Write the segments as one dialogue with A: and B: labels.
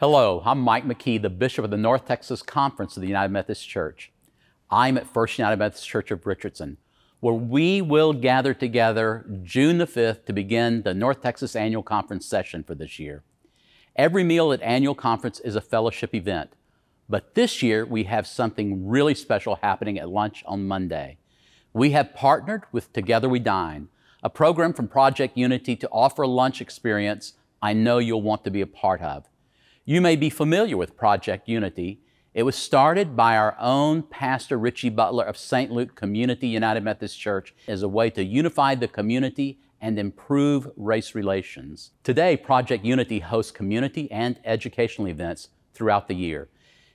A: Hello, I'm Mike McKee, the Bishop of the North Texas Conference of the United Methodist Church. I'm at First United Methodist Church of Richardson, where we will gather together June the 5th to begin the North Texas Annual Conference session for this year. Every meal at Annual Conference is a fellowship event, but this year we have something really special happening at lunch on Monday. We have partnered with Together We Dine, a program from Project Unity to offer a lunch experience I know you'll want to be a part of. You may be familiar with Project Unity. It was started by our own Pastor Richie Butler of St. Luke Community United Methodist Church as a way to unify the community and improve race relations. Today, Project Unity hosts community and educational events throughout the year,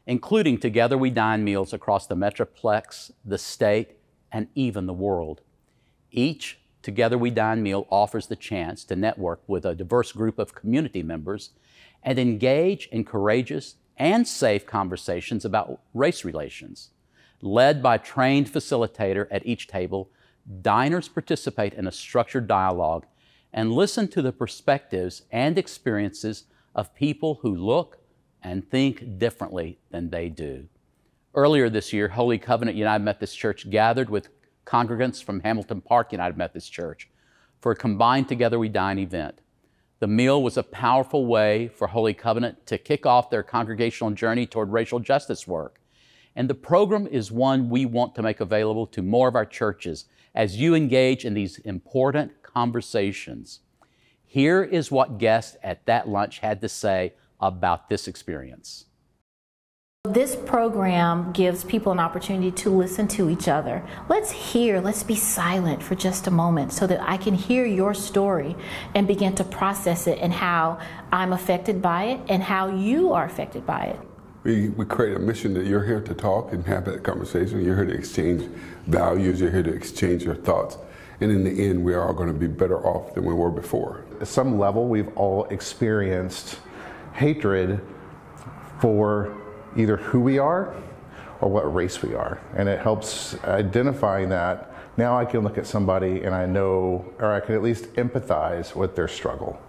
A: including Together We Dine meals across the Metroplex, the state, and even the world. Each Together We Dine meal offers the chance to network with a diverse group of community members and engage in courageous and safe conversations about race relations. Led by a trained facilitator at each table, diners participate in a structured dialogue and listen to the perspectives and experiences of people who look and think differently than they do. Earlier this year, Holy Covenant United Methodist Church gathered with congregants from Hamilton Park United Methodist Church for a combined Together We Dine event. The meal was a powerful way for Holy Covenant to kick off their congregational journey toward racial justice work. And the program is one we want to make available to more of our churches as you engage in these important conversations. Here is what guests at that lunch had to say about this experience.
B: This program gives people an opportunity to listen to each other. Let's hear, let's be silent for just a moment so that I can hear your story and begin to process it and how I'm affected by it and how you are affected by it.
C: We, we create a mission that you're here to talk and have that conversation. You're here to exchange values, you're here to exchange your thoughts. And in the end, we are all going to be better off than we were before.
D: At some level, we've all experienced hatred for either who we are or what race we are. And it helps identifying that. Now I can look at somebody and I know, or I can at least empathize with their struggle.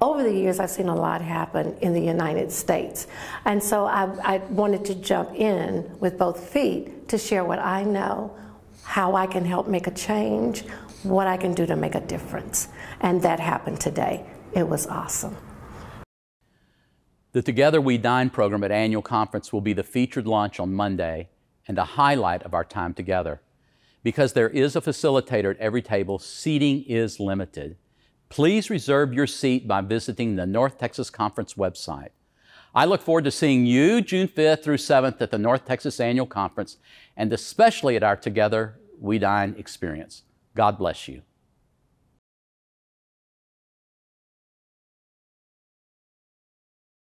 E: Over the years, I've seen a lot happen in the United States. And so I, I wanted to jump in with both feet to share what I know, how I can help make a change, what I can do to make a difference. And that happened today. It was awesome.
A: The Together We Dine program at annual conference will be the featured lunch on Monday and a highlight of our time together. Because there is a facilitator at every table, seating is limited. Please reserve your seat by visiting the North Texas Conference website. I look forward to seeing you June 5th through 7th at the North Texas Annual Conference and especially at our Together We Dine experience. God bless you.